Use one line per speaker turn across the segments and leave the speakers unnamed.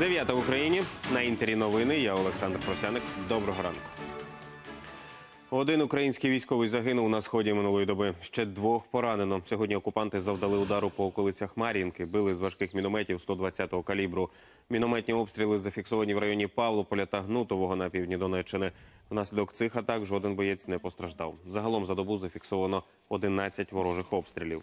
Дев'ята в Україні на інтері новини. Я Олександр Просяник. Доброго ранку. Один український військовий загинув на сході минулої доби. Ще двох поранено. Сьогодні окупанти завдали удару по околицях Мар'їнки, били з важких мінометів 120-го калібру. Мінометні обстріли зафіксовані в районі Павлополя та Гнутового на півдні Донеччини. Внаслідок цих атак жоден боєць не постраждав. Загалом за добу зафіксовано 11 ворожих обстрілів.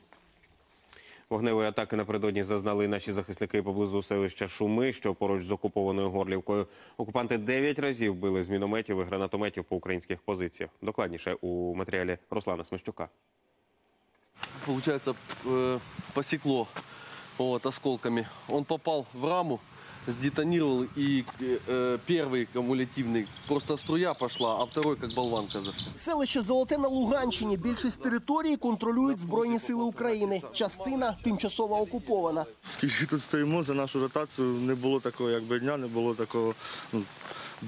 Вогневої атаки напередодні зазнали наші захисники поблизу селища Шуми, що поруч з окупованою Горлівкою. Окупанти дев'ять разів били з мінометів і гранатометів по українських позиціях. Докладніше у матеріалі Руслана Смещука.
получается, э, посекло вот, осколками. Он попал в раму, сдетонировал, и э, первый кумулятивный просто струя пошла, а второй как болванка зашла.
Селище Золоте на Луганщині. Більшість території контролюють Збройні сили України. Частина тимчасово окупована.
Скільки тут стоїмо за нашу ротацію, не було такого, якби дня, не було такого. Ну,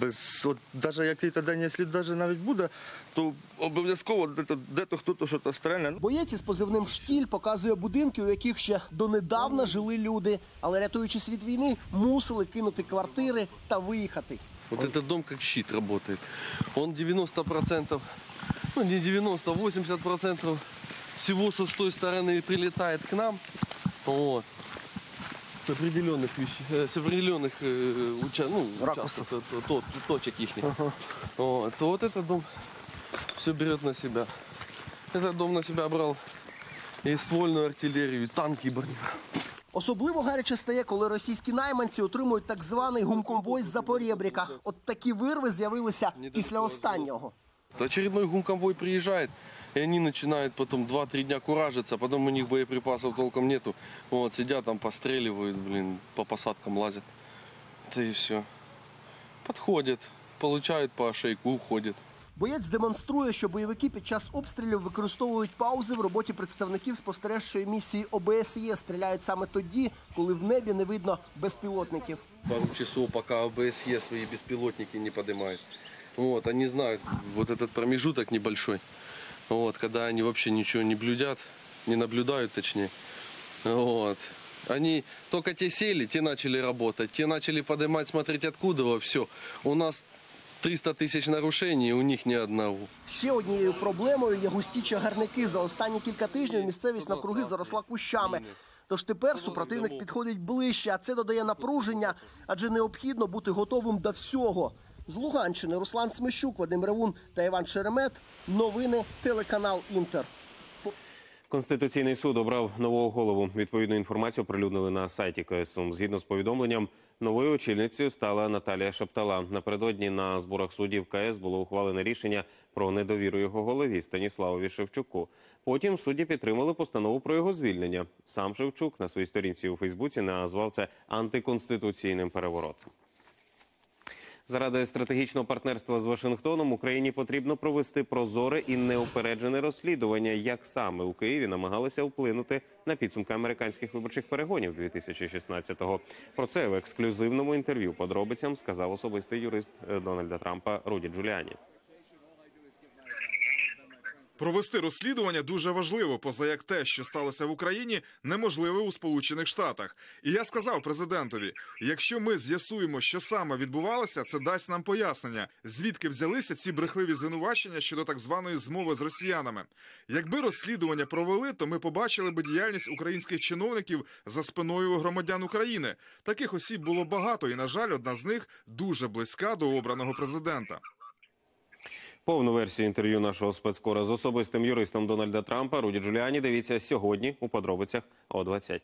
без, от, навіть який то день, якщо навіть навіть буде, то обов'язково де-то, хто-то щось стрельне.
Боєць із позивним штіль показує будинки, у яких ще донедавна жили люди, але рятуючись від війни, мусили кинути квартири та виїхати.
Вот этот дом как щит работает. Он 90%, ну не 90, 80% всего, что с той стороны прилетает к нам, вот, определенных, вещ- э, с определенных э, уча- ну,
Ракурсов.
участков, то- то- то- точек их. Вот, то вот этот дом все берет на себя. Этот дом на себя брал и ствольную артиллерию, и танки, и броню.
Особливо гаряче стає, коли російські найманці отримують так званий гумконвой з Запорєбріка. От такі вирви з'явилися після останнього.
Очередной гумконвой приезжает, и они начинают потом 2-3 дня куражиться, потом у них боеприпасов толком нету. Вот, сидят там, постреливают, блин, по посадкам лазят. Это и все. Подходят, получают по шейку, уходят.
Боєць демонструє, що бойовики під час обстрілів використовують паузи в роботі представників спостережчої місії ОБСЄ. Стріляють саме тоді, коли в небі не видно безпілотників.
Пару часов, пока ОБСЕ свои беспилотники не поднимают. Вот, они знают вот этот промежуток небольшой, вот, когда они вообще ничего не блюдят, не наблюдают точнее. Вот. Они только те сели, те начали работать, те начали поднимать, смотреть откуда, все. У нас 300 тысяч нарушений, у них ни одного.
Ще однією проблемою є густі чагарники. За останні кілька тижнів місцевість навкруги заросла кущами. Тож тепер супротивник підходить ближче, а це додає напруження, адже необхідно бути готовим до всього. З Луганщини Руслан Смещук, Вадим Ревун та Іван Шеремет. Новини телеканал Інтер.
Конституційний суд обрав нового голову. Відповідну інформацію оприлюднили на сайті КСУ. Згідно з повідомленням, новою очільницею стала Наталія Шаптала. Напередодні на зборах суддів КС було ухвалене рішення про недовіру його голові Станіславові Шевчуку. Потім судді підтримали постанову про його звільнення. Сам Шевчук на своїй сторінці у Фейсбуці назвав це антиконституційним переворотом. Заради стратегічного партнерства з Вашингтоном Україні потрібно провести прозоре і неупереджене розслідування, як саме у Києві намагалися вплинути на підсумки американських виборчих перегонів 2016-го. Про це в ексклюзивному інтерв'ю подробицям сказав особистий юрист е, Дональда Трампа Руді Джуліані.
Провести розслідування дуже важливо, поза як те, що сталося в Україні, неможливе у Сполучених Штатах. І я сказав президентові: якщо ми з'ясуємо, що саме відбувалося, це дасть нам пояснення, звідки взялися ці брехливі звинувачення щодо так званої змови з росіянами. Якби розслідування провели, то ми побачили би діяльність українських чиновників за спиною громадян України. Таких осіб було багато, і на жаль, одна з них дуже близька до обраного президента.
Повну версію інтерв'ю нашого спецкора з особистим юристом Дональда Трампа Руді Джуліані дивіться сьогодні у подробицях о 20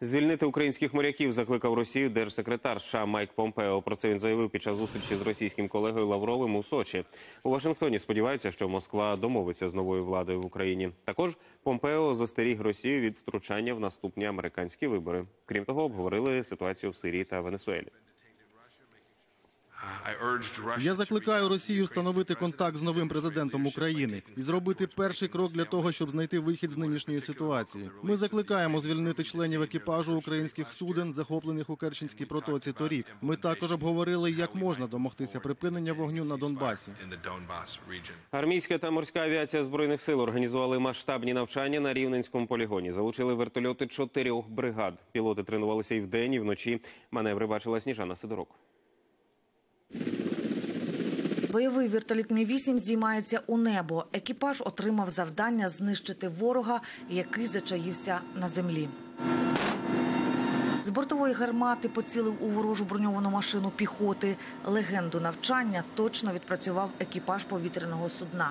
Звільнити українських моряків закликав Росію держсекретар США Майк Помпео. Про це він заявив під час зустрічі з російським колегою Лавровим у Сочі. У Вашингтоні сподіваються, що Москва домовиться з новою владою в Україні. Також Помпео застеріг Росію від втручання в наступні американські вибори. Крім того, обговорили ситуацію в Сирії та Венесуелі.
Я закликаю Росію встановити контакт з новим президентом України і зробити перший крок для того, щоб знайти вихід з нинішньої ситуації. Ми закликаємо звільнити членів екіпажу українських суден, захоплених у Керченській протоці торік. Ми також обговорили, як можна домогтися припинення вогню на Донбасі.
Армійська та морська авіація збройних сил організували масштабні навчання на рівненському полігоні. Залучили вертольоти чотирьох бригад. Пілоти тренувалися і вдень, і вночі. Маневри бачила Сніжана Сидорок.
Бойовий вертоліт Мі-8 здіймається у небо. Екіпаж отримав завдання знищити ворога, який зачаївся на землі. З бортової гармати поцілив у ворожу броньовану машину піхоти. Легенду навчання точно відпрацював екіпаж повітряного судна.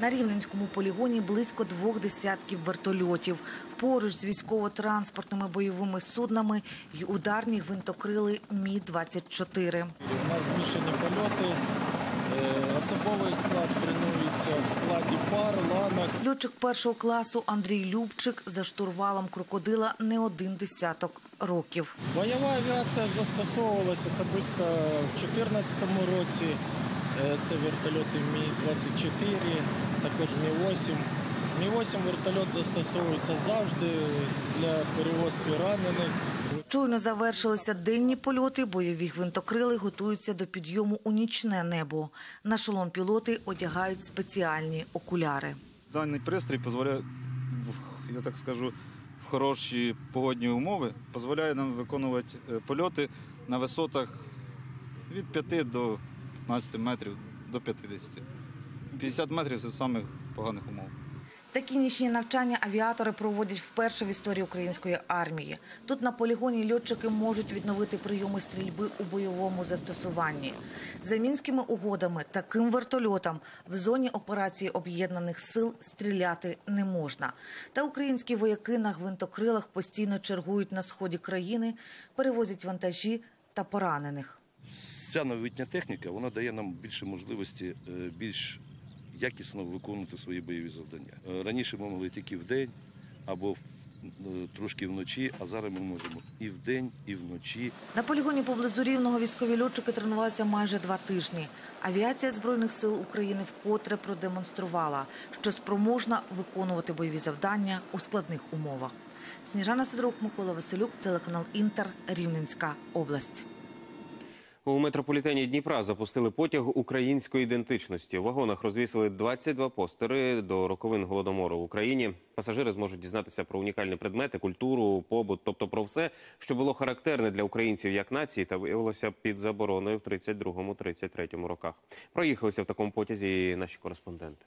На рівненському полігоні близько двох десятків вертольотів. Поруч з військово-транспортними бойовими суднами й ударні гвинтокрили Мі-24.
У нас змішані польоти. Особовий склад тренується в складі пар, ланок.
Льотчик першого класу Андрій Любчик за штурвалом крокодила не один десяток років.
Бойова авіація застосовувалася особисто в 2014 році. Е, Це вертольоти Мі-24, також Мі-8. Мі-8 вертольот застосовується завжди для перевозки ранених.
Щойно завершилися денні польоти. Бойові гвинтокрили готуються до підйому у нічне небо. На шолом пілоти одягають спеціальні окуляри.
Даний пристрій дозволяє, я так скажу, в хороші погодні умови, дозволяє нам виконувати е, польоти на висотах від 5 до 15 метрів до 50. 50 метрів це в самих поганих умов.
Такі нічні навчання авіатори проводять вперше в історії української армії. Тут на полігоні льотчики можуть відновити прийоми стрільби у бойовому застосуванні. За мінськими угодами таким вертольотам в зоні операції об'єднаних сил стріляти не можна. Та українські вояки на гвинтокрилах постійно чергують на сході країни, перевозять вантажі та поранених.
Ця новітня техніка вона дає нам більше можливості е, більш якісно виконувати свої бойові завдання. Е, Раніше ми могли тільки вдень або в- е, трошки вночі, а зараз ми можемо і вдень, і вночі.
На полігоні поблизу Рівного військові льотчики тренувалися майже два тижні. Авіація Збройних сил України вкотре продемонструвала, що спроможна виконувати бойові завдання у складних умовах. Сніжана Сидорук, Микола Василюк, телеканал Інтер, Рівненська область.
У метрополітені Дніпра запустили потяг української ідентичності. У вагонах розвісили 22 постери до роковин голодомору в Україні. Пасажири зможуть дізнатися про унікальні предмети, культуру, побут, тобто про все, що було характерне для українців як нації та виявилося під забороною в 32-33 роках. Проїхалися в такому потязі і наші кореспонденти.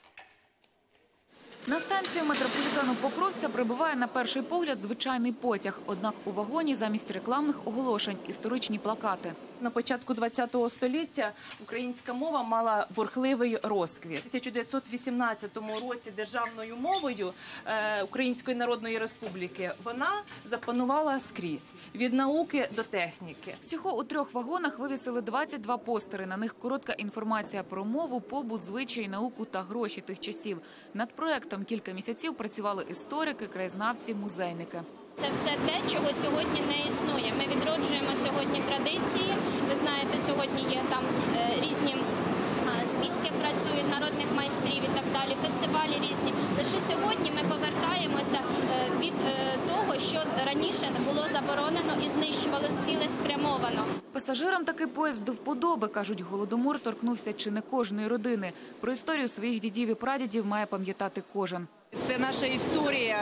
На станцію метрополітену Покровська прибуває на перший погляд звичайний потяг. Однак у вагоні замість рекламних оголошень історичні плакати.
На початку ХХ століття українська мова мала бурхливий розквіт. У 1918 році державною мовою е, Української Народної Республіки вона запанувала скрізь від науки до техніки.
Всього у трьох вагонах вивісили 22 постери. На них коротка інформація про мову, побут, звичаї, науку та гроші тих часів. Над проектом кілька місяців працювали історики, краєзнавці, музейники.
Це все те, чого сьогодні не існує. Ми відроджуємо сьогодні традиції. Ви знаєте, сьогодні є там е, різні народних майстрів і так далі, фестивалі різні. Лише сьогодні ми повертаємося е, від е, того, що раніше було заборонено і знищувалось цілеспрямовано.
Пасажирам такий поїзд до вподоби, кажуть, голодомор торкнувся чи не кожної родини. Про історію своїх дідів і прадідів має пам'ятати кожен.
Це наша історія.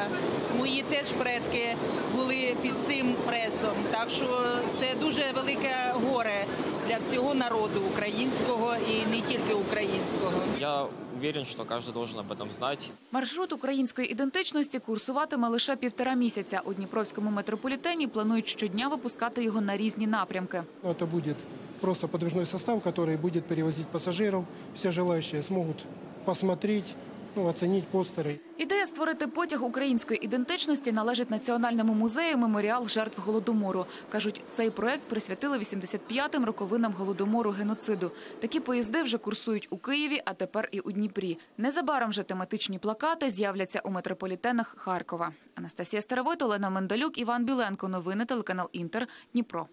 Мої теж предки були під цим пресом. Так що це дуже велике горе для всього народу українського і не тільки українського.
Я уверен, что каждый должен об этом знать.
Маршрут української ідентичності курсуватиме лише півтора місяця. У Дніпровському метрополітені планують щодня випускати його на різні напрямки.
Это будет просто подвижной состав, который будет перевозить пассажиров. Все желающие смогут посмотреть, ну, оценить постеры.
Ідея створити потяг української ідентичності належить Національному музею меморіал жертв голодомору. кажуть, цей проект присвятили 85-м роковинам голодомору геноциду. Такі поїзди вже курсують у Києві, а тепер і у Дніпрі. Незабаром вже тематичні плакати з'являться у метрополітенах Харкова. Анастасія Старовойт, Олена Мендалюк, Іван Біленко. Новини телеканал Інтер. Дніпро.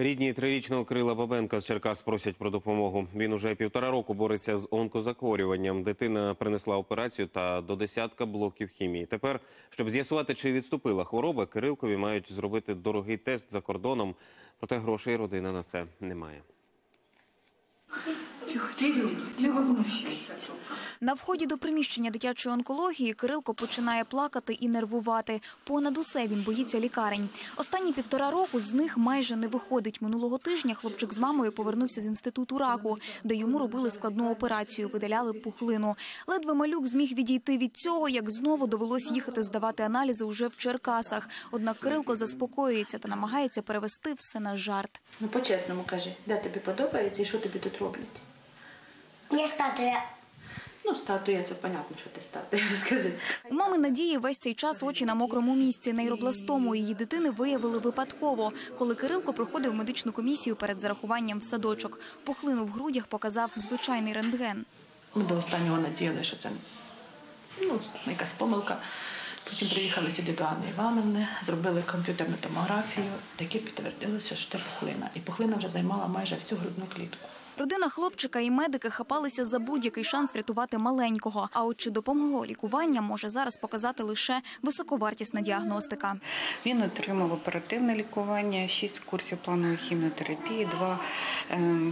Рідні трирічного Крила Бабенка з Черкас просять про допомогу. Він уже півтора року бореться з онкозахворюванням. Дитина принесла операцію та до десятка блоків хімії. Тепер, щоб з'ясувати, чи відступила хвороба, Кирилкові мають зробити дорогий тест за кордоном. Проте грошей родина на це не має.
На вході до приміщення дитячої онкології Кирилко починає плакати і нервувати. Понад усе він боїться лікарень. Останні півтора року з них майже не виходить. Минулого тижня хлопчик з мамою повернувся з інституту раку, де йому робили складну операцію, видаляли пухлину. Ледве малюк зміг відійти від цього, як знову довелось їхати здавати аналізи уже в Черкасах. Однак Кирилко заспокоюється та намагається перевести все на жарт.
Ну, по-чесному кажи, де тобі подобається і що тобі тут роблять?
Я статуя.
Ну, статуя, це понятно, що ти статуя, розкажи.
У мами Надії весь цей час очі на мокрому місці. Нейробластому її дитини виявили випадково, коли Кирилко проходив медичну комісію перед зарахуванням в садочок. Пухлину в грудях показав звичайний рентген.
Ми до останнього надіяли, що це ну, якась помилка. Потім приїхали сюди до Анни Івановни, зробили комп'ютерну томографію, таки підтвердилося, що це пухлина. І пухлина вже займала майже всю грудну клітку.
Родина хлопчика і медики хапалися за будь-який шанс врятувати маленького. А от чи допомогло лікування, може зараз показати лише високовартісна діагностика.
Він отримав оперативне лікування, 6 курсів планової хіміотерапії, 2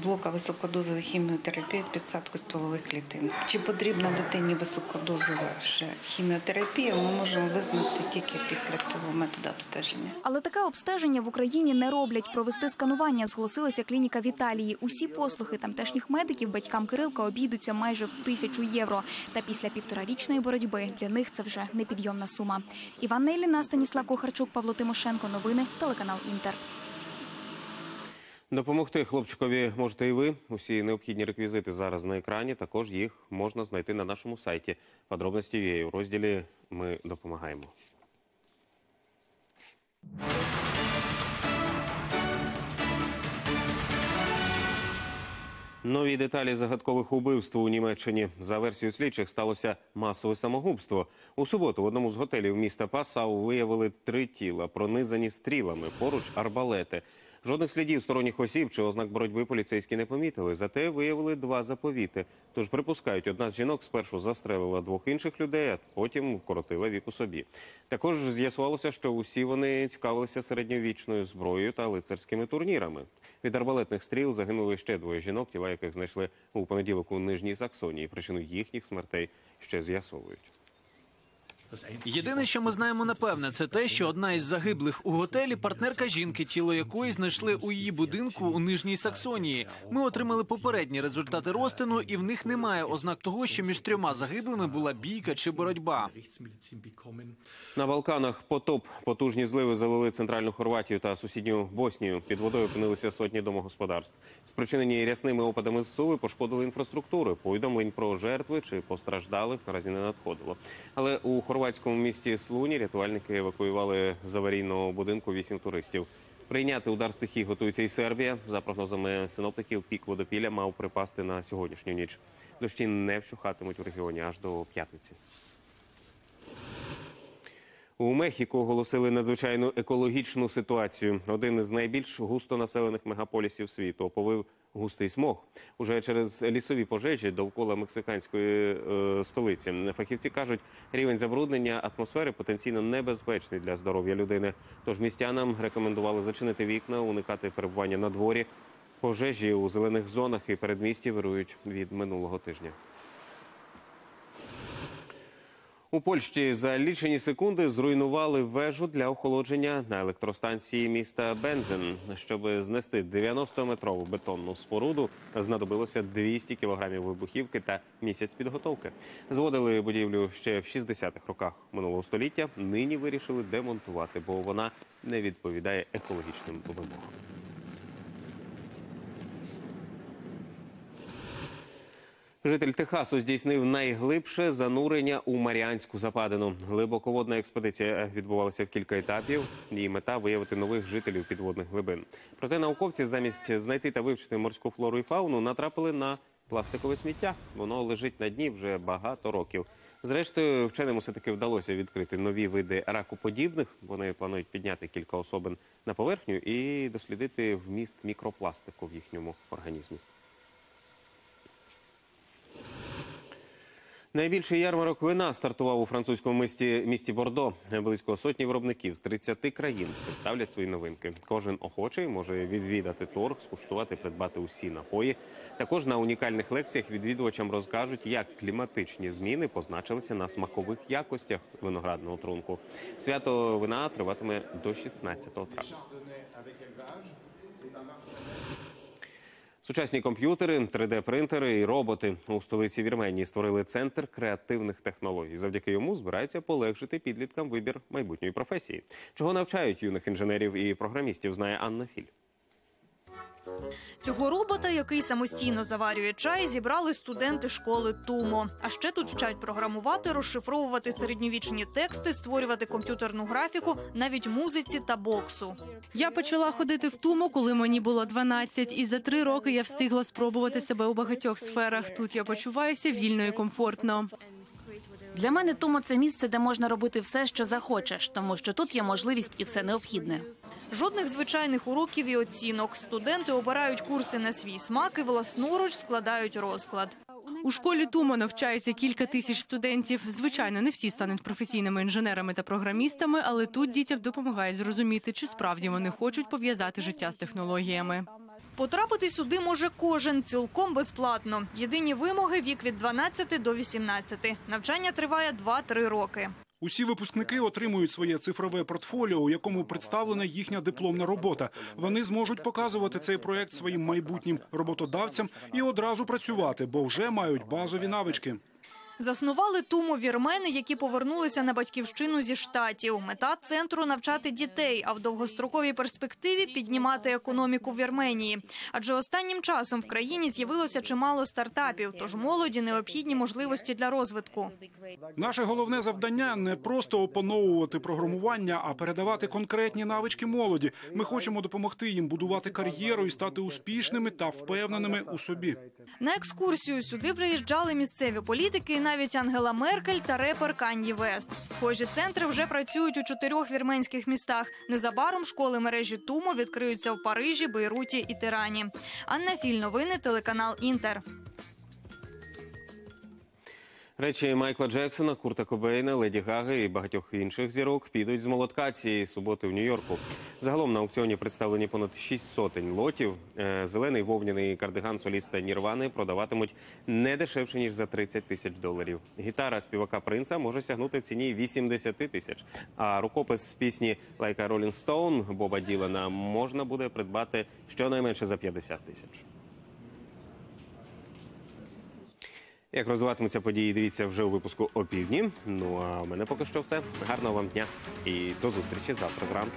блока високодозової хіміотерапії з підсадкою стволових клітин. Чи потрібна дитині високодозова ще хіміотерапія, ми можемо визнати тільки після цього методу обстеження.
Але таке обстеження в Україні не роблять. Провести сканування зголосилася клініка в Італії. Усі послуги тамтешніх медиків батькам Кирилка обійдуться майже в тисячу євро. Та після півторарічної боротьби для них це вже непідйомна сума. Іван Нейліна, Станіслав Кухарчук, Павло Тимошенко. Новини телеканал Інтер.
Допомогти хлопчикові можете і ви. Усі необхідні реквізити зараз на екрані. Також їх можна знайти на нашому сайті. Подробності є у розділі Ми допомагаємо. Нові деталі загадкових убивств у Німеччині. За версією слідчих сталося масове самогубство. У суботу в одному з готелів міста Пасау виявили три тіла, пронизані стрілами. Поруч арбалети. Жодних слідів сторонніх осіб чи ознак боротьби поліцейські не помітили. Зате виявили два заповіти. Тож припускають, одна з жінок спершу застрелила двох інших людей, а потім вкоротила віку собі. Також з'ясувалося, що усі вони цікавилися середньовічною зброєю та лицарськими турнірами. Від арбалетних стріл загинули ще двоє жінок, тіла яких знайшли у понеділок у Нижній Саксонії. Причину їхніх смертей ще з'ясовують.
Єдине, що ми знаємо напевне, це те, що одна із загиблих у готелі партнерка жінки, тіло якої знайшли у її будинку у Нижній Саксонії. Ми отримали попередні результати розтину, і в них немає ознак того, що між трьома загиблими була бійка чи боротьба.
На Балканах потоп потужні зливи залили центральну Хорватію та сусідню Боснію. Під водою опинилися сотні домогосподарств. Спричинені рясними опадами зсуви пошкодили інфраструктуру. Повідомлень про жертви чи постраждалих наразі не надходило. Але у хорватському місті Слуні рятувальники евакуювали з аварійного будинку вісім туристів. Прийняти удар стихій готується і Сербія. За прогнозами синоптиків, пік водопілля мав припасти на сьогоднішню ніч. Дощі не вщухатимуть в регіоні аж до п'ятниці. У Мехіко оголосили надзвичайну екологічну ситуацію. Один із найбільш густонаселених мегаполісів світу оповив густий смог. Уже через лісові пожежі довкола мексиканської е, столиці. Фахівці кажуть, рівень забруднення атмосфери потенційно небезпечний для здоров'я людини. Тож містянам рекомендували зачинити вікна, уникати перебування на дворі. Пожежі у зелених зонах і передмісті вирують від минулого тижня. У Польщі за лічені секунди зруйнували вежу для охолодження на електростанції міста Бензен. Щоб знести 90-метрову бетонну споруду, знадобилося 200 кілограмів вибухівки та місяць підготовки. Зводили будівлю ще в 60-х роках минулого століття. Нині вирішили демонтувати, бо вона не відповідає екологічним вимогам. Житель Техасу здійснив найглибше занурення у Маріанську западину. Глибоководна експедиція відбувалася в кілька етапів. Її мета виявити нових жителів підводних глибин. Проте науковці замість знайти та вивчити морську флору і фауну натрапили на пластикове сміття. Воно лежить на дні вже багато років. Зрештою, вченим все таки вдалося відкрити нові види ракоподібних. Вони планують підняти кілька особин на поверхню і дослідити вміст мікропластику в їхньому організмі. Найбільший ярмарок вина стартував у французькому місті, місті Бордо. Близько сотні виробників з 30 країн представлять свої новинки. Кожен охочий може відвідати торг, скуштувати, придбати усі напої. Також на унікальних лекціях відвідувачам розкажуть, як кліматичні зміни позначилися на смакових якостях виноградного трунку. Свято вина триватиме до 16 травня. Сучасні комп'ютери, 3D-принтери і роботи у столиці Вірменії створили центр креативних технологій. Завдяки йому збираються полегшити підліткам вибір майбутньої професії. Чого навчають юних інженерів і програмістів, знає Анна Філь.
Цього робота, який самостійно заварює чай, зібрали студенти школи Тумо. А ще тут вчать програмувати, розшифровувати середньовічні тексти, створювати комп'ютерну графіку, навіть музиці та боксу.
Я почала ходити в Тумо, коли мені було 12, і за три роки я встигла спробувати себе у багатьох сферах. Тут я почуваюся вільно і комфортно.
Для мене Тумо це місце, де можна робити все, що захочеш, тому що тут є можливість і все необхідне.
Жодних звичайних уроків і оцінок. Студенти обирають курси на свій смак і власноруч складають розклад.
У школі Тумо навчаються кілька тисяч студентів. Звичайно, не всі стануть професійними інженерами та програмістами, але тут дітям допомагають зрозуміти, чи справді вони хочуть пов'язати життя з технологіями.
Потрапити сюди може кожен цілком безплатно. Єдині вимоги вік від 12 до 18. Навчання триває 2-3 роки.
Усі випускники отримують своє цифрове портфоліо, у якому представлена їхня дипломна робота. Вони зможуть показувати цей проект своїм майбутнім роботодавцям і одразу працювати, бо вже мають базові навички.
Заснували Тумо вірмени, які повернулися на батьківщину зі штатів. Мета центру навчати дітей, а в довгостроковій перспективі піднімати економіку Вірменії. Адже останнім часом в країні з'явилося чимало стартапів, тож молоді необхідні можливості для розвитку.
Наше головне завдання не просто опановувати програмування, а передавати конкретні навички молоді. Ми хочемо допомогти їм будувати кар'єру і стати успішними та впевненими у собі.
На екскурсію сюди приїжджали місцеві політики, навіть Ангела Меркель та репер Канні Вест. Схожі центри вже працюють у чотирьох вірменських містах. Незабаром школи мережі Тумо відкриються в Парижі, Бейруті і Тирані. Анна Філь, новини, телеканал Інтер.
Речі Майкла Джексона, Курта Кобейна, Леді Гаги і багатьох інших зірок підуть з молотка цієї суботи в Нью-Йорку. Загалом на аукціоні представлені понад 6 сотень лотів. Е, Зелений вовняний кардиган соліста Нірвани продаватимуть не дешевше ніж за 30 тисяч доларів. Гітара співака принца може сягнути в ціні 80 тисяч. А рукопис з пісні Лайка Ролінг Стоун Боба Ділана можна буде придбати щонайменше за 50 тисяч. Як розвиватимуться події, дивіться вже у випуску опівдні. Ну а у мене поки що все. Гарного вам дня і до зустрічі завтра зранку.